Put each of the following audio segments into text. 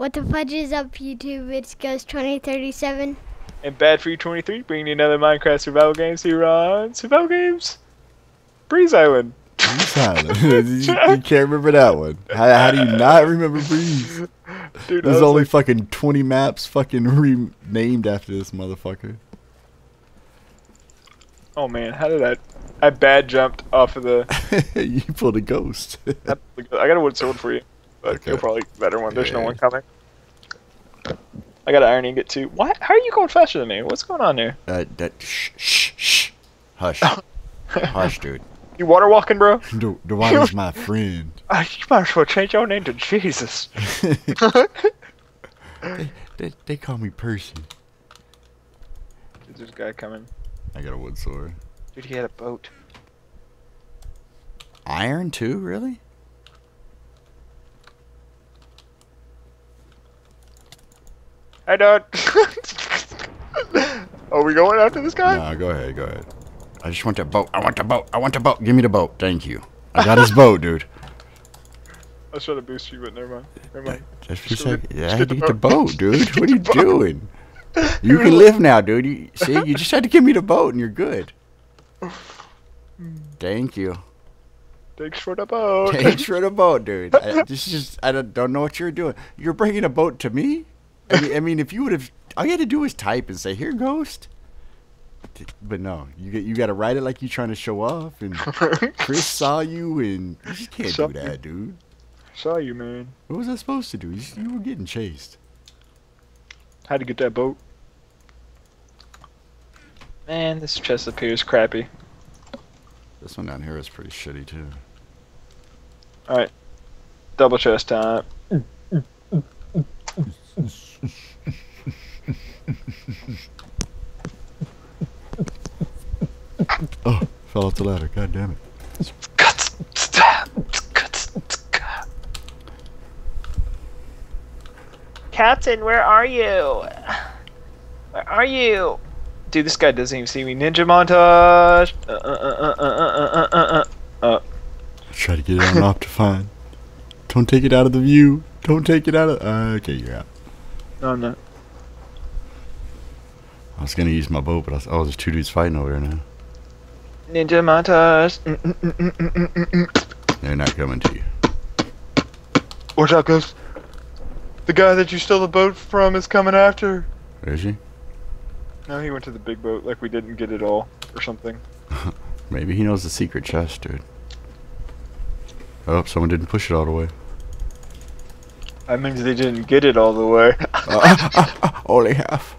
What the fudge is up, YouTube? It's Ghost 2037. And Bad for You 23 bringing you another Minecraft survival games here on Survival Games Breeze Island. Breeze Island. you, you can't remember that one. How, how do you not remember Breeze? Dude, There's only like, fucking 20 maps fucking renamed after this motherfucker. oh man, how did I? I bad jumped off of the. you pulled a ghost. I got a wood sword for you, but Okay. you'll probably better one. There's no one coming. I got an iron ingot too. Why? How are you going faster than me? What's going on there? that, that, shh, shh, shh. Hush. Hush, dude. You water walking, bro? The, the water's my friend. Uh, you might as well change your name to Jesus. they, they, they call me Percy. Is this guy coming? I got a wood sword. Dude, he had a boat. Iron too, really? Hey, dude. Are we going after this guy? Nah, go ahead, go ahead. I just want that boat. I want the boat. I want the boat. Give me the boat. Thank you. I got his boat, dude. I was trying to boost you, but never mind. Never mind. Just for a second. Yeah, just I get need the the boat. boat, dude. What are you doing? You can live now, dude. You, see, you just had to give me the boat, and you're good. Thank you. Thanks for the boat. Thanks for the boat, dude. I, this is just, I don't, don't know what you're doing. You're bringing a boat to me? I mean, I mean if you would have, all you had to do was type and say, here, ghost. But no, you get you got to write it like you're trying to show off, and Chris saw you, and you just can't Saw do you. that, dude. Saw you, man. What was I supposed to do? You, you were getting chased. Had to get that boat. Man, this chest up here is crappy. This one down here is pretty shitty too. Alright. Double chest time oh, fell off the ladder. God damn it. Captain, where are you? Where are you? Dude, this guy doesn't even see me. Ninja montage! Uh, uh, uh, uh, uh, uh, uh, uh. uh, uh. Try to get it on Optifine. Don't take it out of the view. Don't take it out of. Uh, okay, you're out. No, I'm not. I was gonna use my boat, but I was, oh, there's two dudes fighting over there now. Ninja montage. Mm, mm, mm, mm. They're not coming to you. Watch out, Ghost. The guy that you stole the boat from is coming after. Is he? No, he went to the big boat like we didn't get it all or something. Maybe he knows the secret chest, dude. Oh, someone didn't push it all the way. That means they didn't get it all the way. Only half.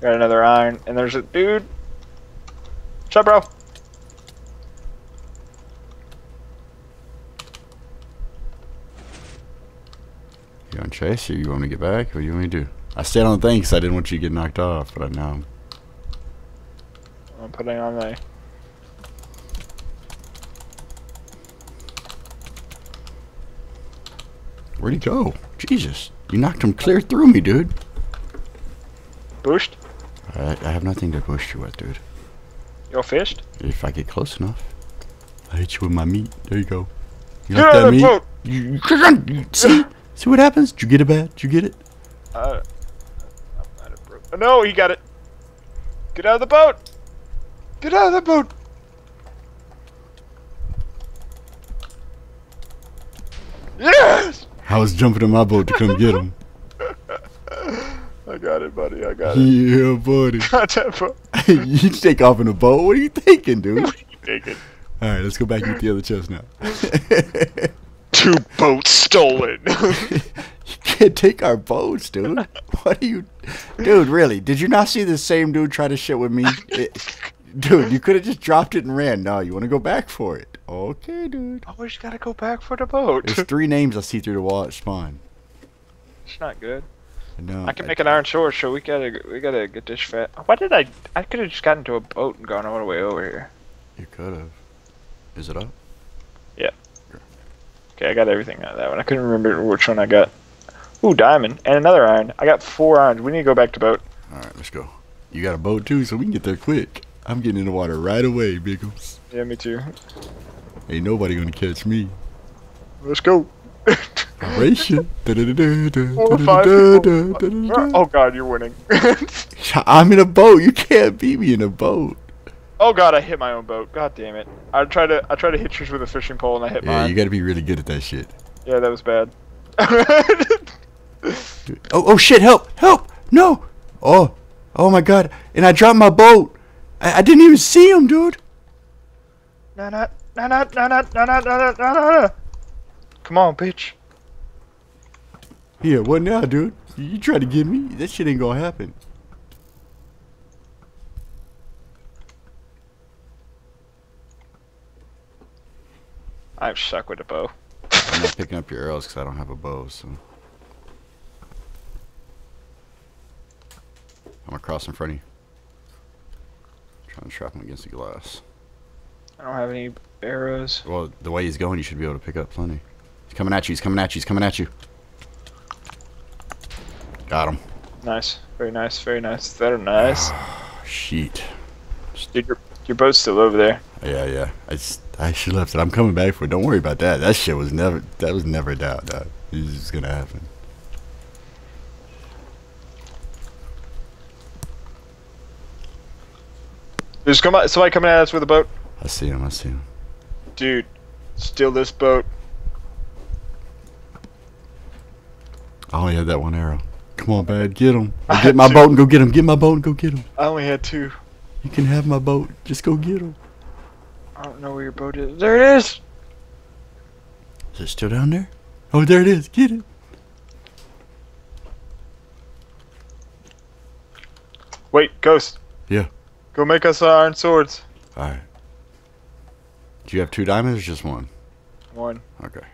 Got another iron, and there's a dude. Shut, bro. You want to chase or you want me to get back? What do you want me to do? I stayed on the thing because I didn't want you to get knocked off, but I know. I'm putting on my. Where'd he go? Jesus. You knocked him clear through me, dude. Boost. I, I have nothing to push you with, dude. You all fished? If I get close enough. I hit you with my meat. There you go. You Get like out that of the meat? boat! You, see? See what happens? Did you get it bad? Did you get it? Uh, I might have broke- no, he got it. Get out of the boat! Get out of the boat! Yes! I was jumping in my boat to come get him. I got it, buddy. I got it. yeah, buddy. Got that you take off in a boat? What are you thinking, dude? What are you thinking? All right, let's go back and get the other chest now. Two boats stolen. you can't take our boats, dude. What are you, dude? Really? Did you not see the same dude try to shit with me? It- dude, you could have just dropped it and ran. No, you want to go back for it? Okay, dude. oh, we just gotta go back for the boat. There's three names I see through the wall at spawn. It's not good. No, I can make an iron sword, so we gotta we gotta get this fat. Why did I? I could have just gotten into a boat and gone all the way over here. You could have. Is it up? Yeah. Okay, I got everything out of that one. I couldn't remember which one I got. Ooh, diamond and another iron. I got four irons. We need to go back to boat. All right, let's go. You got a boat too, so we can get there quick. I'm getting in the water right away, Biggles. Yeah, me too. Ain't nobody gonna catch me. Let's go. Operation. Oh god, you're winning. I'm in a boat. You can't beat me in a boat. oh god, I hit my own boat. God damn it. I tried to I tried to hit yours with a fishing pole and I hit Yeah, mine. you got to be really good at that shit. yeah, that was bad. Oh, oh shit! Help! Help! No! Oh, oh my god! And I dropped my boat. I, I didn't even see him, dude. na na na na na na na na na na na. Come on, bitch. Yeah, what now, dude? You, you try to get me? That shit ain't gonna happen. I'm stuck with a bow. I'm not picking up your arrows because I don't have a bow, so. I'm gonna cross in front of you. Trying to trap him against the glass. I don't have any arrows. Well, the way he's going, you should be able to pick up plenty. He's coming at you. He's coming at you. He's coming at you. Got him. Nice. Very nice. Very nice. Very nice. Oh, shit. Dude, your, your boat's still over there. Yeah, yeah. I just, I should left it. I'm coming back for it. Don't worry about that. That shit was never. That was never a doubt. Dog. This is gonna happen. There's come somebody coming at us with a boat. I see him. I see him. Dude, steal this boat. I only had that one arrow. Come on, bad. Get him. Or get my boat and go get him. Get my boat and go get him. I only had two. You can have my boat. Just go get him. I don't know where your boat is. There it is. Is it still down there? Oh, there it is. Get it. Wait, Ghost. Yeah. Go make us uh, iron swords. All right. Do you have two diamonds or just one? One. Okay.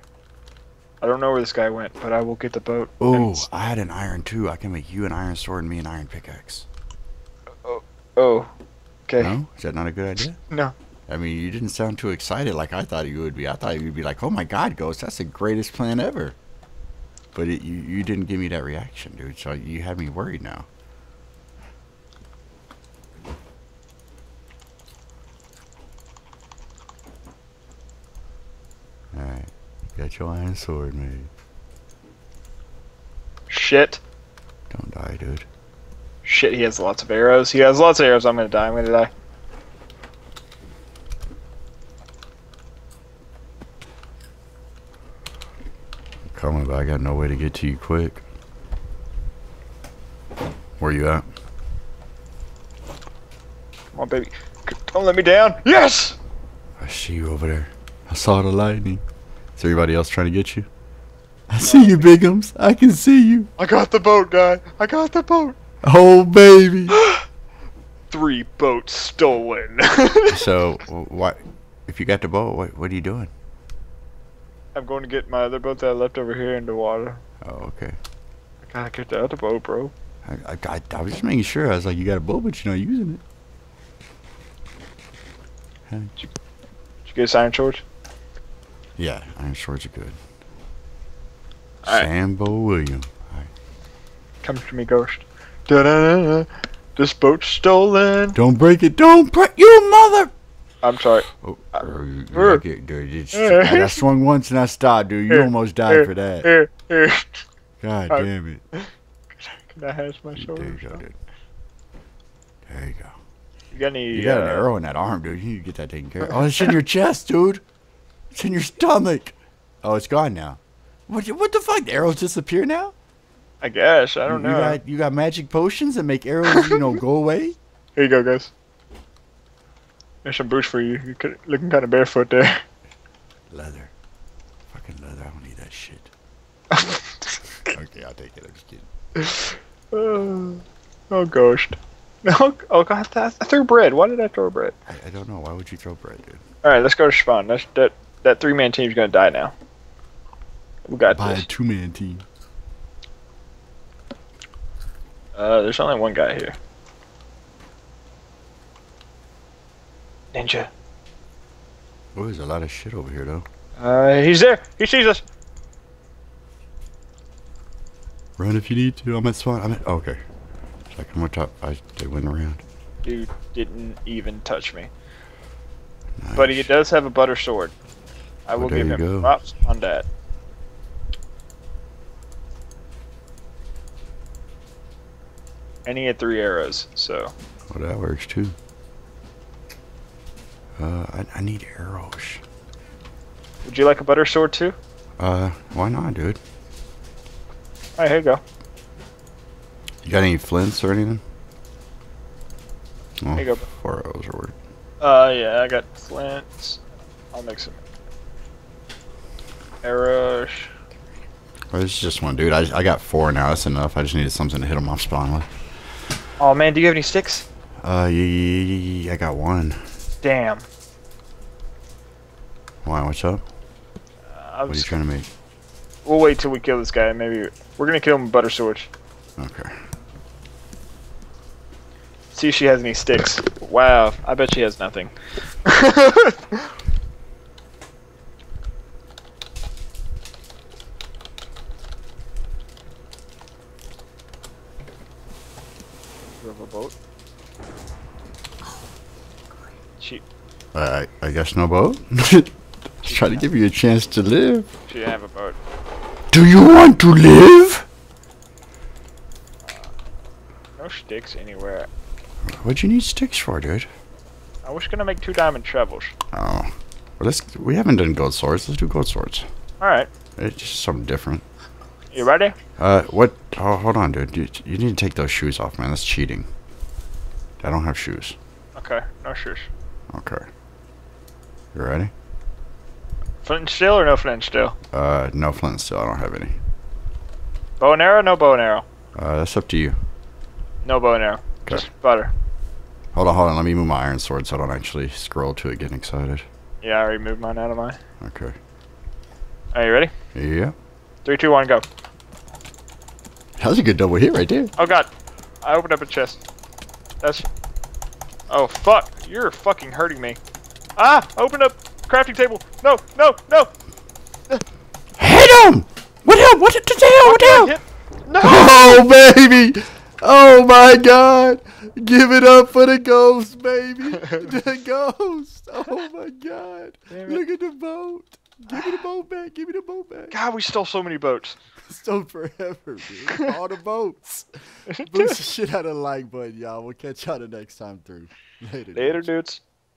I don't know where this guy went, but I will get the boat. Oh, I had an iron too. I can make you an iron sword and me an iron pickaxe. Oh. oh okay. No? Is that not a good idea? No. I mean, you didn't sound too excited like I thought you would be. I thought you'd be like, "Oh my God, Ghost, that's the greatest plan ever." But it, you you didn't give me that reaction, dude. So you had me worried now. All right, got your iron sword made. Shit. Don't die, dude. Shit, he has lots of arrows. He has lots of arrows. I'm gonna die. I'm gonna die. Coming, but I got no way to get to you quick. Where you at? Come on, baby. Don't let me down. Yes! I see you over there. I saw the lightning. Is everybody else trying to get you? I see you, Bigums. I can see you. I got the boat, guy. I got the boat. Oh, baby. Three boats stolen. so, what? If you got the boat, what, what are you doing? I'm going to get my other boat that I left over here in the water. Oh, okay. I gotta get the other boat, bro. I, I, I, I was just making sure. I was like, you got a boat, but you're not using it. Did you get a sign, sword? Yeah, iron swords are good. Alright. Sambo William. Come to me, ghost. Da-da-da-da. This boat's stolen. Don't break it. Don't break you, mother. I'm sorry. Oh, Uh, er, you- you er. it, dude. It's- I swung once and I stopped, dude. You Here, almost died here, for that. Here, here. God Uh, damn it. Can I have my There sword? you go, dude. There you go. You got any? You got an uh, arrow in that arm, dude. You need to get that taken care of. Oh, it's in your chest, dude. It's in your stomach. Oh, it's gone now. What, what the fuck? The arrows disappear now? I guess. I don't you know. Got, you got magic potions that make arrows, you know, go away? Here you go, guys. There's some boots for you. You're ki- looking kind of barefoot there. Leather. Fucking leather. I don't need that shit. okay, I'll take it. I'm just kidding. oh, oh, ghost. Oh, oh God! I, I threw bread. Why did I throw bread? I, I don't know. Why would you throw bread, dude? All right, let's go to spawn. That's, that that three man team's gonna die now. We got Buy a two man team. Uh, there's only one guy here. Ninja. Oh, there's a lot of shit over here, though. Uh, he's there. He sees us. Run if you need to. I'm at spawn. I'm at. Oh, okay. Check I'm on top. I, they went around. Dude didn't even touch me. But he does have a butter sword. I will give him go. props on that. And he had three arrows, so. Well, that works too. Uh, I, I need arrows. Would you like a butter sword too? Uh, why not, dude? Alright, here you go. You got any flints or anything? Oh, here you go. Oh, four arrows are worth. Uh, yeah, I got flints. I'll make some arrows. Well, this is just one, dude. I, I got four now. That's enough. I just needed something to hit them off spawn with. Oh man, do you have any sticks? Uh, yeah, I got one. Damn. Why? What's up? Uh, What are you trying to make? we'll wait till we kill this guy. Maybe we're gonna kill him with butter swords. Okay. See if she has any sticks. Wow, I bet she has nothing. Riverboat. She Uh, I, I guess no boat. Just trying to give you a chance to live. she didn't have a boat. Do you want to live? No sticks anywhere. What'd you need sticks for, dude? I was gonna make two diamond shovels. Oh. Well, let's. We haven't done gold swords. Let's do gold swords. Alright, It's just something different. You ready? Uh, what? Oh, hold on, dude. You, you need to take those shoes off, man. That's cheating. I don't have shoes. Okay, no shoes. Okay. You ready? Flint and steel or no flint and steel? Uh, no flint still. I don't have any. Bow and arrow, no bow and arrow. Uh, that's up to you. No bow and arrow. Okay. Just butter. Hold on, hold on. Let me move my iron sword so I don't actually scroll to it getting excited. Yeah, I already moved mine out of mine. Okay. Are you ready? Yeah. Three, two, one, go. Was a good double hit right there. Oh god. I opened up a chest. That's Oh fuck. You're fucking hurting me. Ah! Open up crafting table. No, no, no! Hit him! What hell? What the hell? What the hell? No! Oh, baby! Oh, my God! Give it up for the ghost, baby! the ghost! Oh, my God! Look at the boat! Give me the boat back! Give me the boat back! God, we stole so many boats. Stone forever, dude. All the boats. Boost the shit out of the like button, y'all. We'll catch y'all the next time through. Later. Later, dudes. dudes.